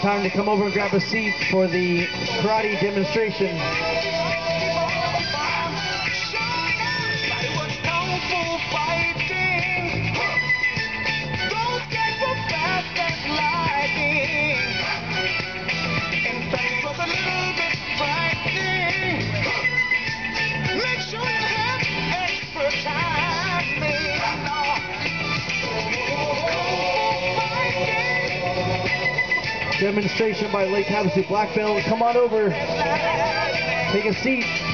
time to come over and grab a seat for the karate demonstration. Demonstration by Lake Havasu Black Belt. Come on over. Take a seat.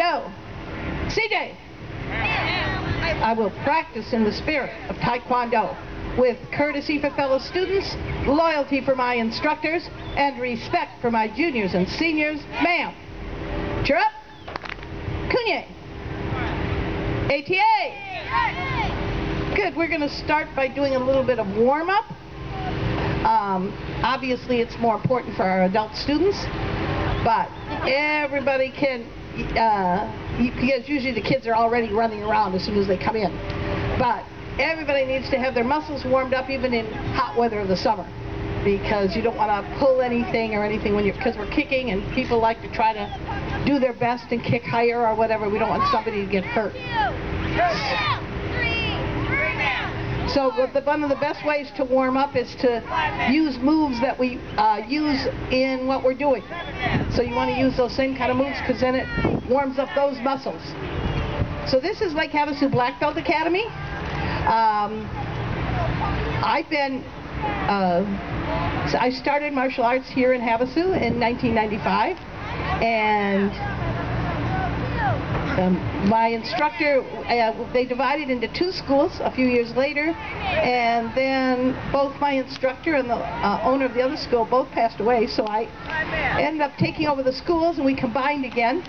Taekwondo. CJ, I will practice in the spirit of Taekwondo with courtesy for fellow students, loyalty for my instructors, and respect for my juniors and seniors. Ma'am, cheer up! Kunye! ATA! Good, we're going to start by doing a little bit of warm-up. Um, obviously, it's more important for our adult students, but everybody can, uh, because usually the kids are already running around as soon as they come in. But everybody needs to have their muscles warmed up even in hot weather of the summer because you don't want to pull anything or anything when you're, because we're kicking and people like to try to do their best and kick higher or whatever. We don't want somebody to get hurt. So the, one of the best ways to warm up is to use moves that we uh, use in what we're doing. So you want to use those same kind of moves because then it warms up those muscles. So this is Lake Havasu Black Belt Academy. Um, I've been, uh, I started martial arts here in Havasu in 1995 and um, my instructor, uh, they divided into two schools a few years later, and then both my instructor and the uh, owner of the other school both passed away, so I ended up taking over the schools and we combined again,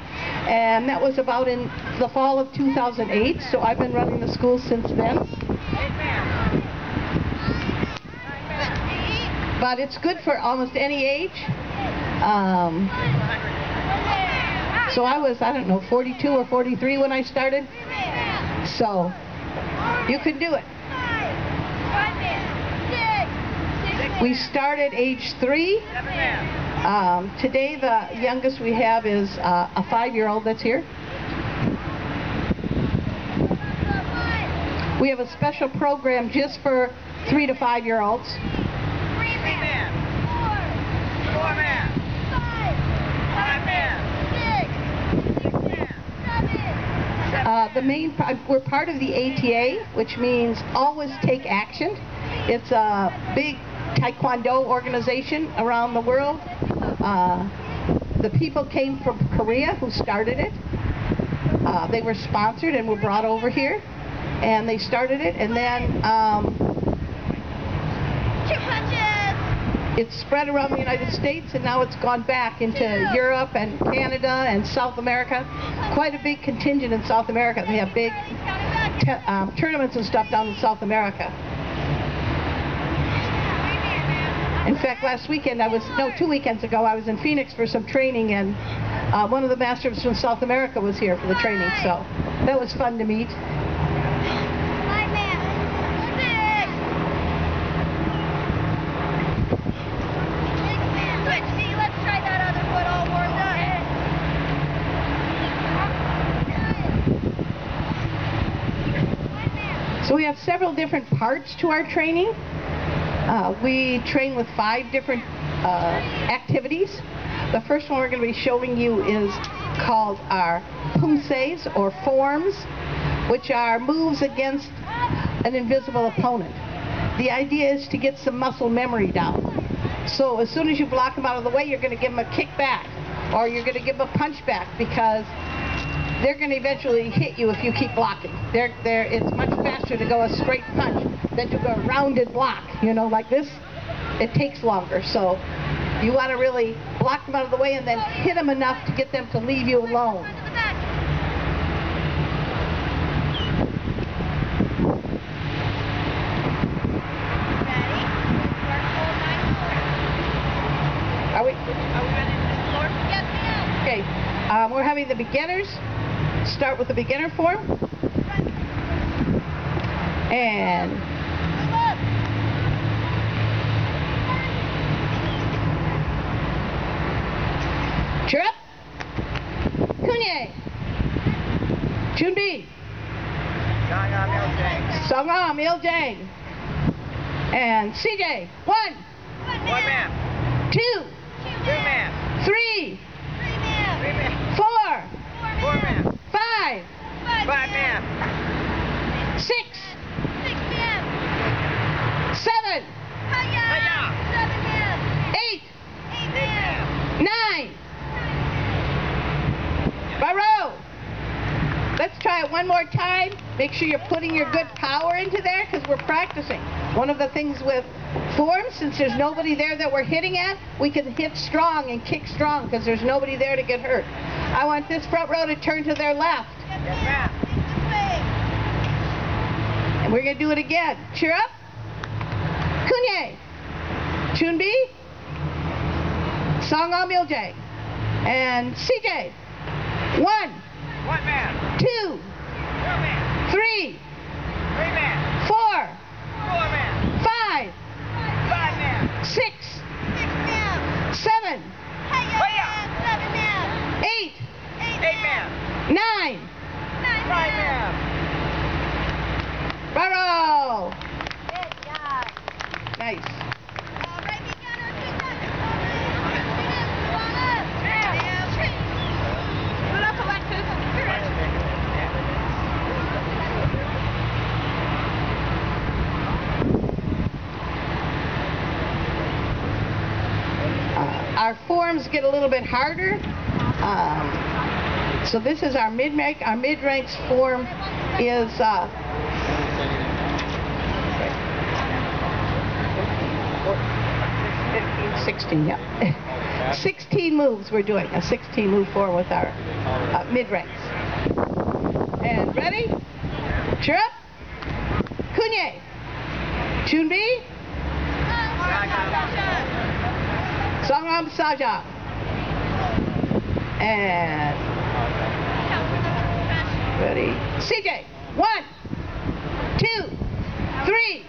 and that was about in the fall of 2008, so I've been running the school since then. But it's good for almost any age. Um, so I was, I don't know, 42 or 43 when I started. So you can do it. We start at age three. Um, today the youngest we have is uh, a five-year-old that's here. We have a special program just for three to five-year-olds. Uh, the main, we're part of the ATA, which means always take action. It's a big taekwondo organization around the world. Uh, the people came from Korea who started it. Uh, they were sponsored and were brought over here, and they started it, and then um, it's spread around the United States and now it's gone back into Europe and Canada and South America. Quite a big contingent in South America. They have big um, tournaments and stuff down in South America. In fact, last weekend I was, no, two weekends ago, I was in Phoenix for some training and uh, one of the masters from South America was here for the training, so that was fun to meet. Several different parts to our training. Uh, we train with five different uh, activities. The first one we're going to be showing you is called our pumses or forms, which are moves against an invisible opponent. The idea is to get some muscle memory down. So as soon as you block them out of the way, you're going to give them a kick back or you're going to give them a punch back because they're going to eventually hit you if you keep blocking. They're, they're, it's much faster to go a straight punch than to go a rounded block, you know, like this. It takes longer, so you want to really block them out of the way and then hit them enough to get them to leave you alone. Are we? Are we ready to explore? Yes, ma'am. Okay, um, we're having the beginners start with the beginner form. And cheer up. Kunye. Chunbi. Songahm Iljang. And CJ. One, One man. two, Two man. Three man. four, Four man. Five, Five man. six, seven, Hiya. eight, Eight man. nine. Baro. Let's try it one more time. Make sure you're putting your good power into there because we're practicing. One of the things with forms, since there's nobody there that we're hitting at, we can hit strong and kick strong because there's nobody there to get hurt. I want this front row to turn to their left. Yes, ma'am. And we're going to do it again. Cheer up. Kunye. Chunbi. Songahm Iljang. And CJ. One, One man. two, Two man. three, Three man. four, Four man. five, Five man. six, seven, eight, Eight man. nine. Five man. Baro. Nice. Uh, our forms get a little bit harder. Um, so this is our mid-rank. Our mid-ranks form is uh, 16, yeah. 16 moves we're doing, a 16 move form with our uh, mid-ranks. And ready? Cheer up. Kunye. Chunbi. Songahm Saja. And ready? CJ. One, two, three,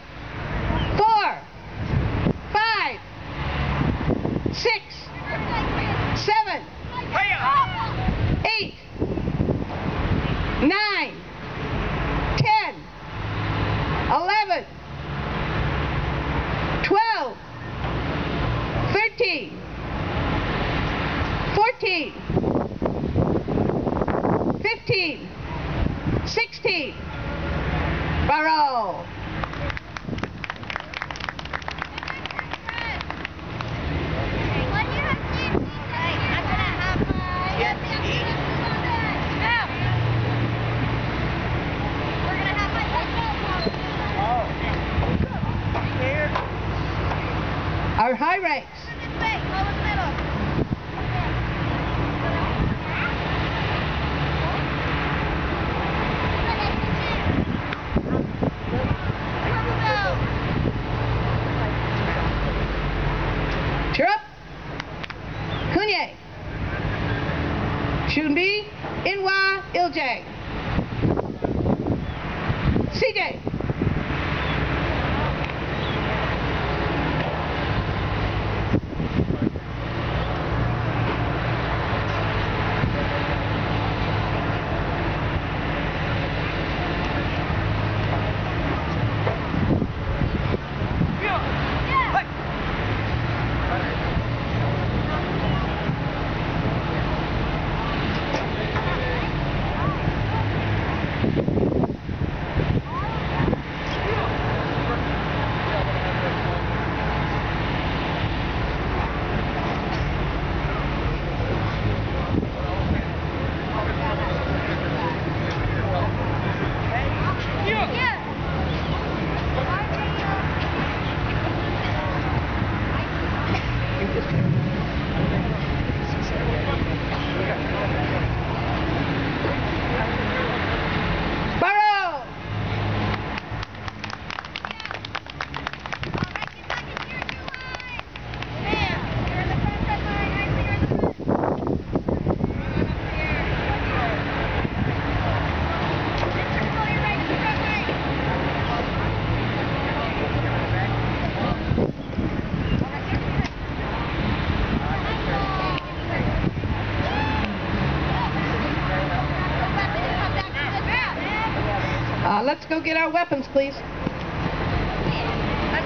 Let's go get our weapons, please.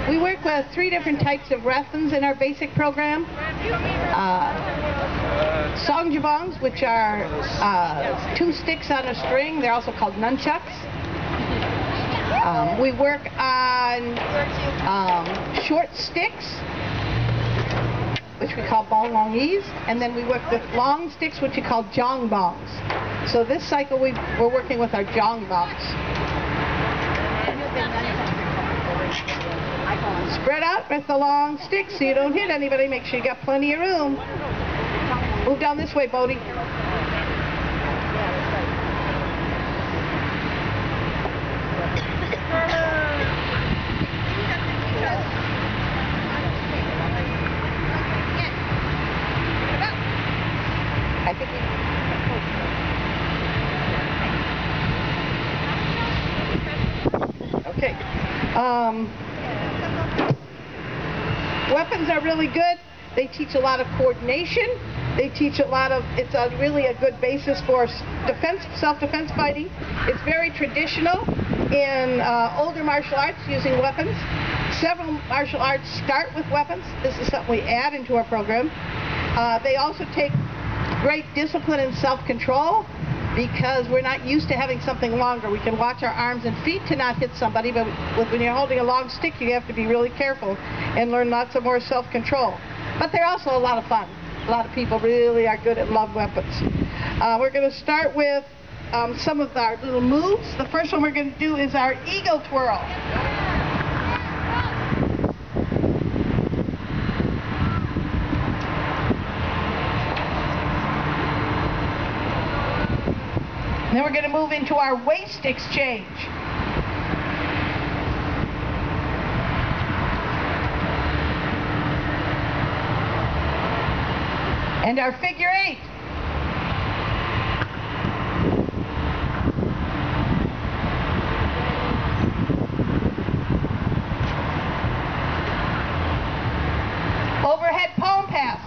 We work with three different types of weapons in our basic program. Uh, songjabongs, which are uh, two sticks on a string. They're also called nunchucks. Um, we work on um, short sticks, which we call balongis, and then we work with long sticks, which we call jongbongs. So this cycle we, we're working with our jongbongs. Spread out with the long stick so you don't hit anybody. Make sure you got plenty of room. Move down this way, Bodie. I think. Okay. Um, weapons are really good. They teach a lot of coordination. They teach a lot of, it's a, really a good basis for defense, self-defense fighting. It's very traditional in uh, older martial arts using weapons. Several martial arts start with weapons. This is something we add into our program. Uh, they also take great discipline and self-control because we're not used to having something longer. We can watch our arms and feet to not hit somebody, but when you're holding a long stick, you have to be really careful and learn lots of more self-control. But they're also a lot of fun. A lot of people really are good at love weapons. Uh, we're going to start with um, some of our little moves. The first one we're going to do is our eagle twirl. Then we're going to move into our waist exchange. And our figure eight. Overhead palm pass.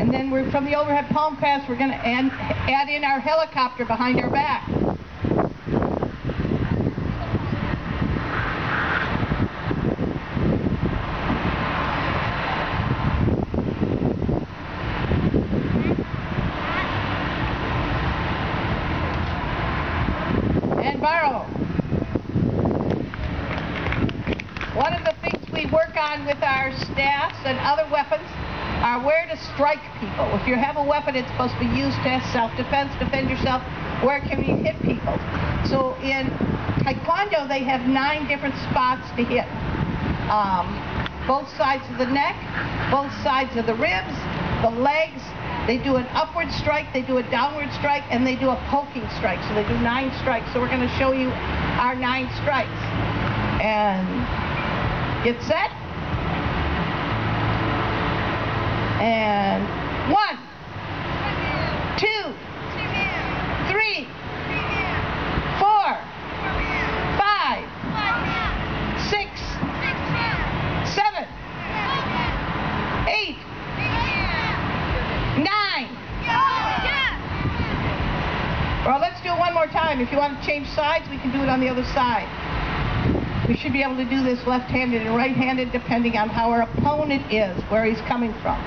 And then we're from the overhead palm pass, we're going to add, add in our helicopter behind our back. And borrow. One of the things we work on with our staffs and other weapons are where to strike people. If you have a weapon, it's supposed to be used as self-defense, defend yourself. Where can you hit people? So in Taekwondo, they have nine different spots to hit. Um, both sides of the neck, both sides of the ribs, the legs. They do an upward strike, they do a downward strike, and they do a poking strike. So they do nine strikes. So we're going to show you our nine strikes. And get set. And one, two, three, four, five, six, seven, eight, nine. Well, let's do it one more time. If you want to change sides, we can do it on the other side. We should be able to do this left-handed and right-handed depending on how our opponent is, where he's coming from.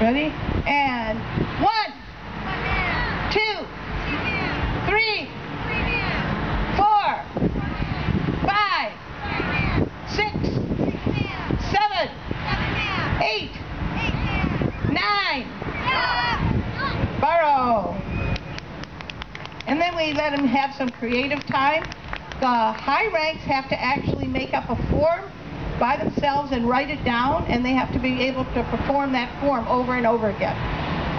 Ready? And one, two, three, four, five, six, seven, eight, nine. Borrow. And then we let him have some creative time. The high ranks have to actually make up a form by themselves and write it down, and they have to be able to perform that form over and over again.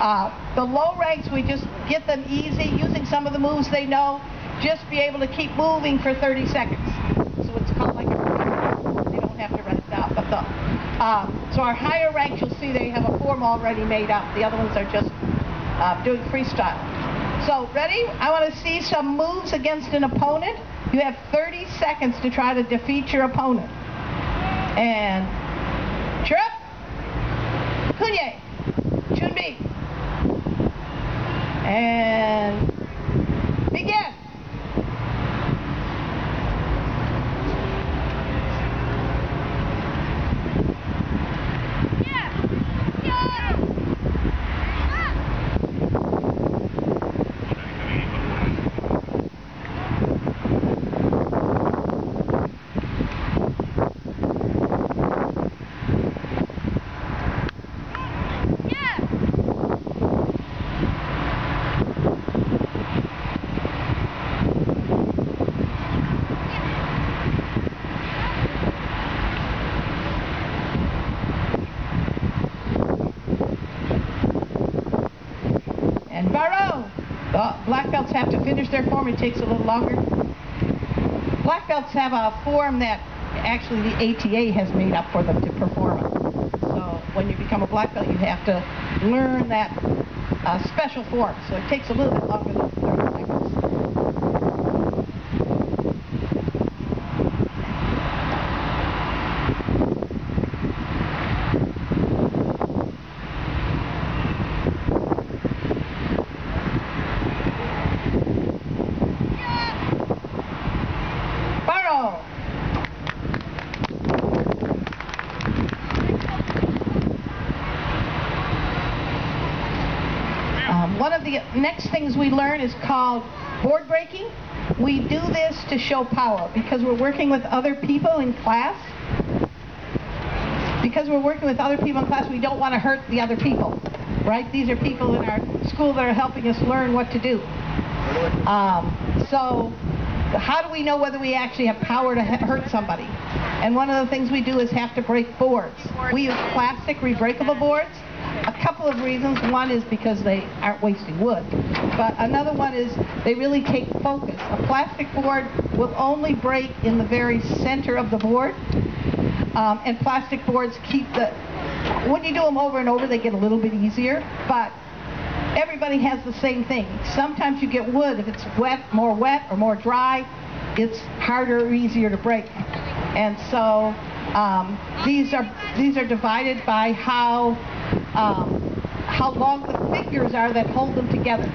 Uh, the low ranks, we just get them easy, using some of the moves they know, just be able to keep moving for 30 seconds. So it's called like a They don't have to write it down, but the, um, so our higher ranks, you'll see they have a form already made up. The other ones are just uh, doing freestyle. So, ready? I want to see some moves against an opponent. You have 30 seconds to try to defeat your opponent. And trip, kunye, chunbi, and begin. And Baro. The black belts have to finish their form. It takes a little longer. Black belts have a form that actually the ATA has made up for them to perform it. So when you become a black belt, you have to learn that uh, special form. So it takes a little bit longer than 30 seconds. Baro. Um, one of the next things we learn is called board breaking. We do this to show power because we're working with other people in class. Because we're working with other people in class, we don't want to hurt the other people, right? These are people in our school that are helping us learn what to do. Um, so how do we know whether we actually have power to hurt somebody? And one of the things we do is have to break boards. We use plastic rebreakable boards. A couple of reasons. One is because they aren't wasting wood. But another one is they really take focus. A plastic board will only break in the very center of the board. Um, and plastic boards keep the, when you do them over and over, they get a little bit easier. But everybody has the same thing. Sometimes you get wood, if it's wet, more wet or more dry, it's harder or easier to break. And so um, these are these are divided by how um, how long the fingers are that hold them together.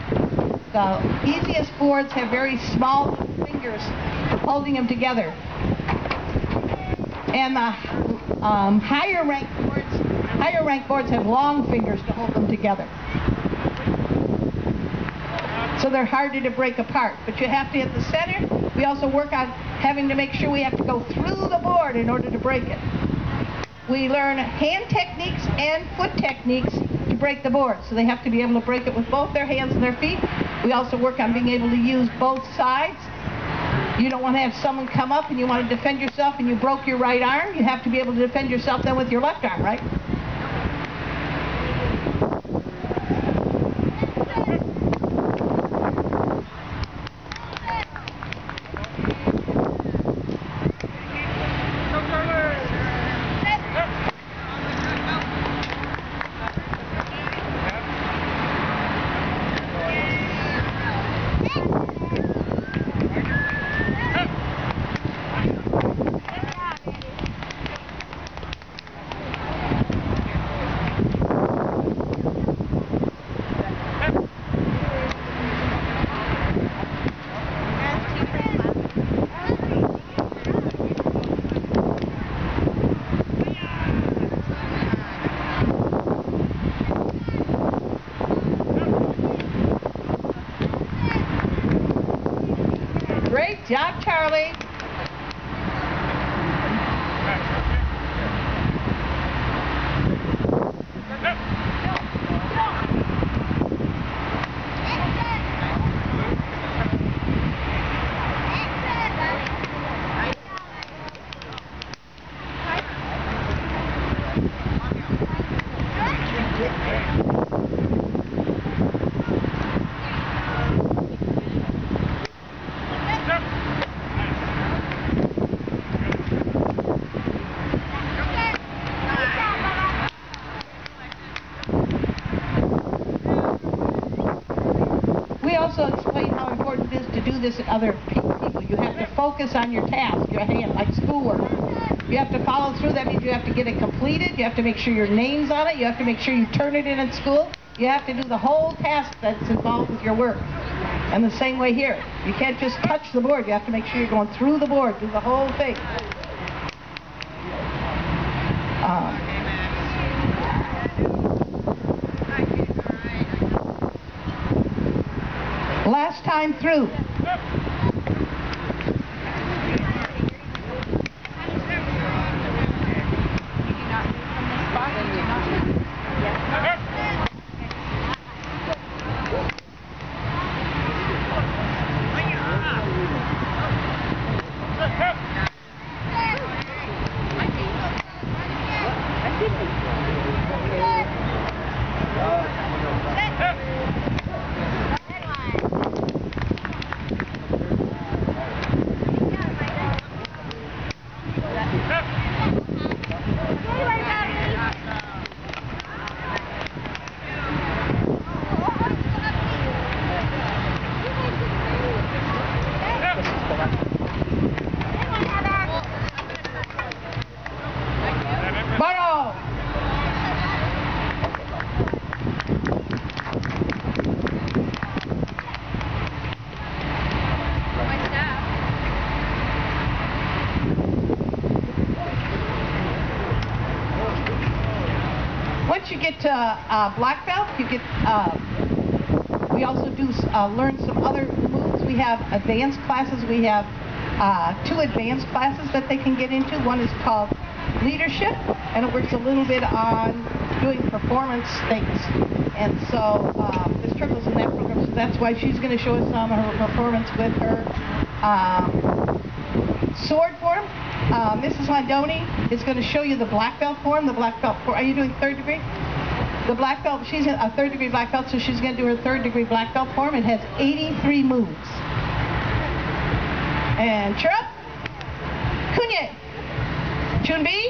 The easiest boards have very small fingers holding them together. And the um, higher ranked boards, higher ranked boards have long fingers to hold them together. So they're harder to break apart. But you have to hit the center. We also work on having to make sure we have to go through the board in order to break it. We learn hand techniques and foot techniques to break the board. So they have to be able to break it with both their hands and their feet. We also work on being able to use both sides. You don't want to have someone come up and you want to defend yourself and you broke your right arm. You have to be able to defend yourself then with your left arm, right? Focus on your task, your hand, like schoolwork. You have to follow through. That means you have to get it completed. You have to make sure your name's on it. You have to make sure you turn it in at school. You have to do the whole task that's involved with your work. And the same way here. You can't just touch the board. You have to make sure you're going through the board, do the whole thing. Um, last time through. Get to uh, black belt, you get. Uh, we also do uh, learn some other moves. We have advanced classes. We have uh, two advanced classes that they can get into. One is called leadership, and it works a little bit on doing performance things. And so uh, Ms. Trickle's in that program, so that's why she's going to show us some of her performance with her um, sword form. Uh, Mrs. Landoni is going to show you the black belt form. The black belt form. Are you doing third degree? The black belt. She's a third degree black belt, so she's going to do her third degree black belt form. It has 83 moves. And cheer up. Kunye. Chunbi.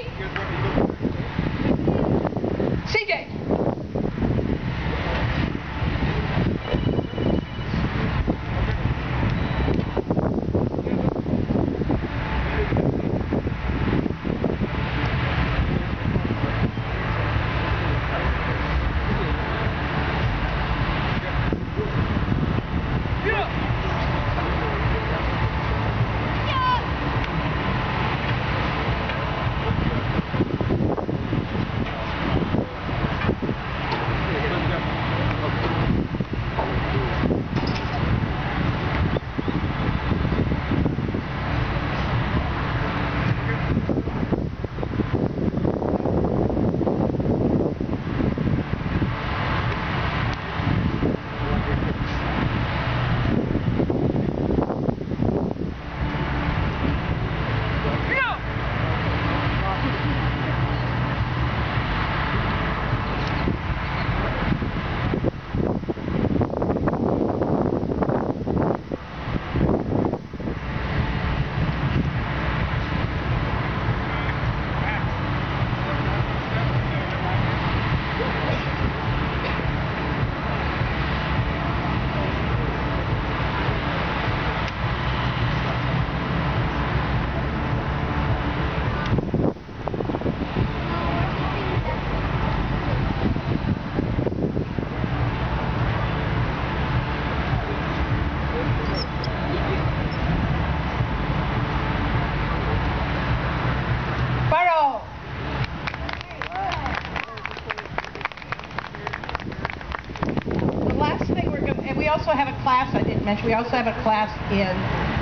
Class, I didn't mention, we also have a class in,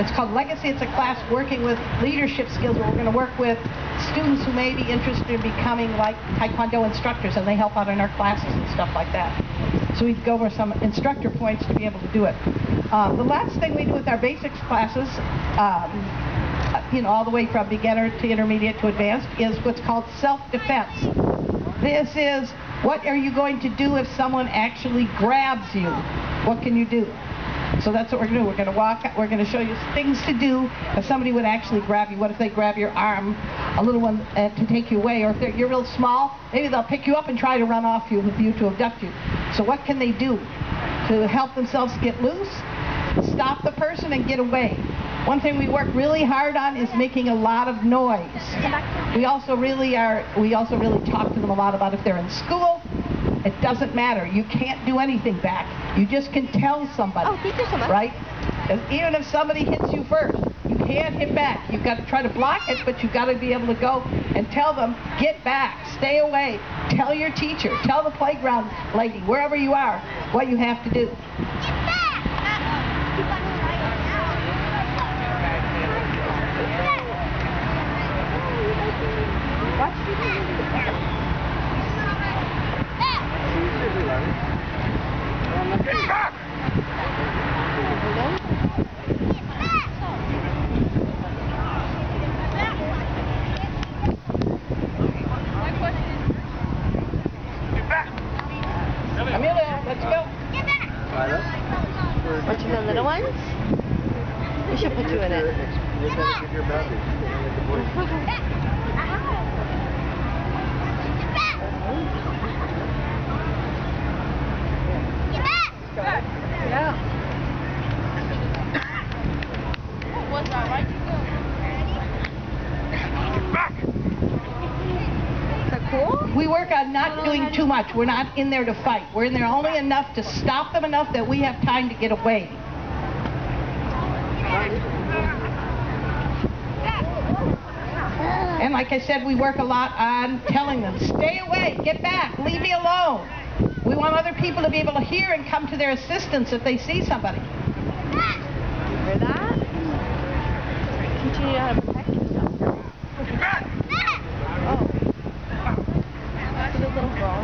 it's called Legacy. It's a class working with leadership skills where we're going to work with students who may be interested in becoming like Taekwondo instructors and they help out in our classes and stuff like that. So we go over some instructor points to be able to do it. Uh, the last thing we do with our basics classes, um, you know, all the way from beginner to intermediate to advanced, is what's called self-defense. This is what are you going to do if someone actually grabs you? What can you do? So that's what we're going to do. We're going to walk, we're going to show you things to do if somebody would actually grab you. What if they grab your arm, a little one, uh, to take you away? Or if you're real small, maybe they'll pick you up and try to run off you with you to abduct you. So what can they do? to help themselves get loose, stop the person and get away. One thing we work really hard on is making a lot of noise. We also really are we also really talk to them a lot about if they're in school, it doesn't matter. You can't do anything back. You just can tell somebody. Oh, thank you so much. Right? even if somebody hits you first, you can't hit back. You've got to try to block it, but you've got to be able to go and tell them, get back, stay away. Tell your teacher, tell the playground lady, wherever you are, what you have to do. The little ones? We should put you in it. Yeah. Get back. Is that cool? We work on not doing too much. We're not in there to fight. We're in there only enough to stop them enough that we have time to get away. Like I said, we work a lot on telling them, stay away, get back, leave me alone. We want other people to be able to hear and come to their assistance if they see somebody. Remember that? Continue how to protect yourself. Oh. See the little girl?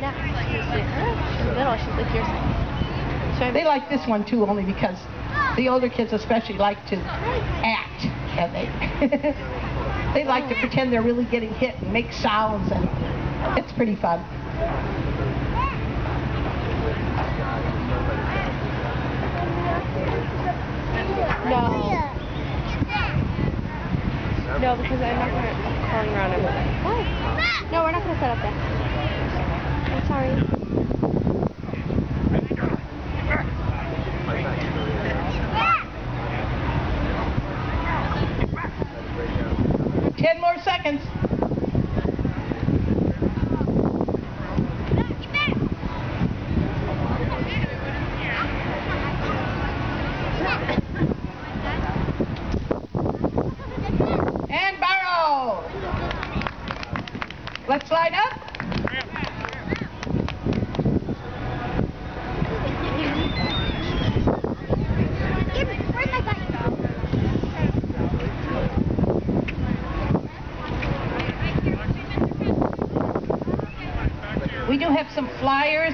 No, she's she's little. She's like your size. They like this one too, only because the older kids especially like to act, and they they like to pretend they're really getting hit and make sounds, and it's pretty fun. No. No, because I'm not gonna I'm crawling around. Why? No, we're not gonna set up there. I'm sorry.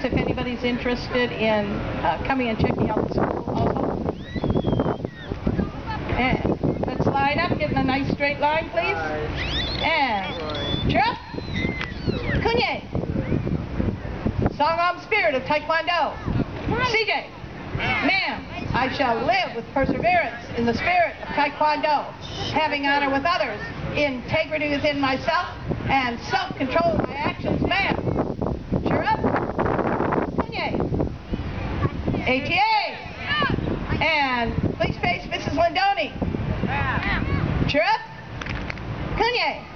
If anybody's interested in uh, coming and checking out the school also. And let's line up, get in a nice straight line, please. And cheer up. Kunye. Songahm spirit of Taekwondo. CJ. Ma'am, I shall live with perseverance in the spirit of Taekwondo, having honor with others, integrity within myself, and self-control of my actions, ma'am. Cheer up. Kunye. ATA. And please face Mrs. Lindoni. Cheer up. Kunye.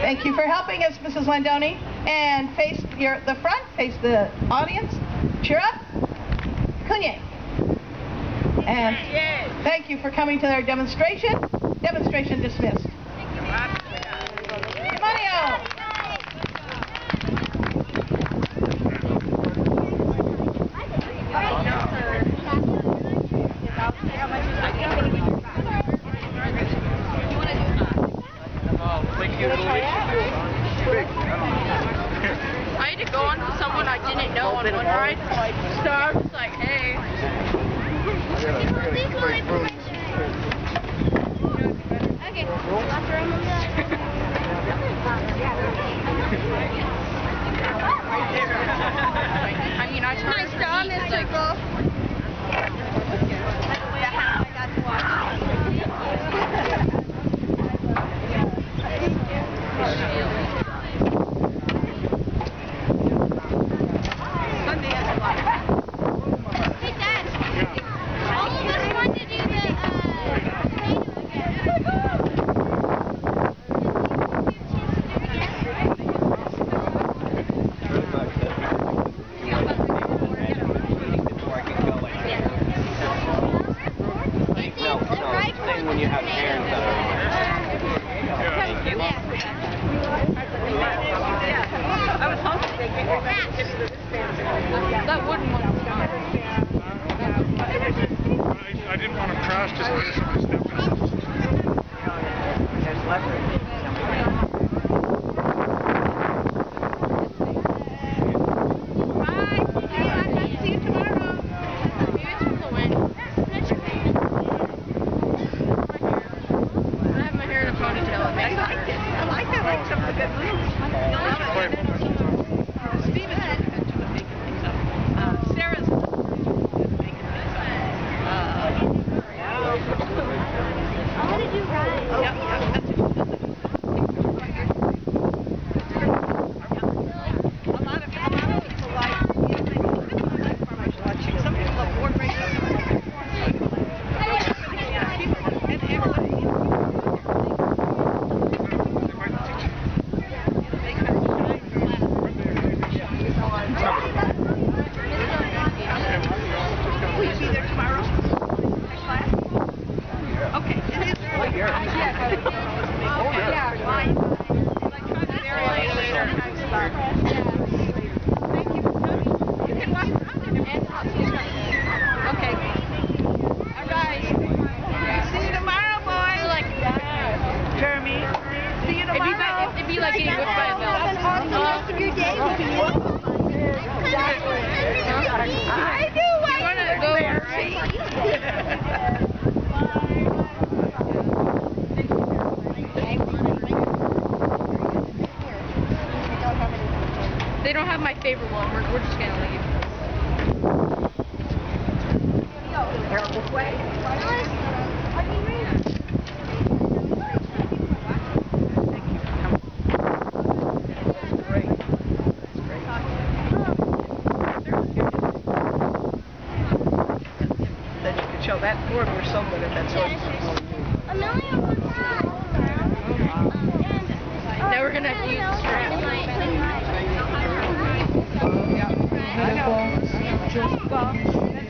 Thank you for helping us, Mrs. Landoni. And face your the front, face the audience. Cheer up. Kunye. And thank you for coming to our demonstration. Demonstration dismissed. Mario. I had to go on to someone I didn't know on one ride, so I was like, hey. Okay. I mean, I tried nice to job, Mr. Like, acho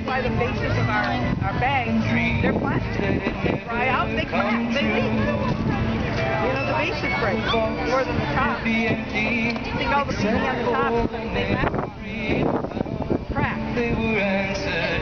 by the bases of our, our bags, they're plastic. They dry out, they crack, they leak. You know, the basis breaks more than the top. You think all the ceiling on the top, they crack.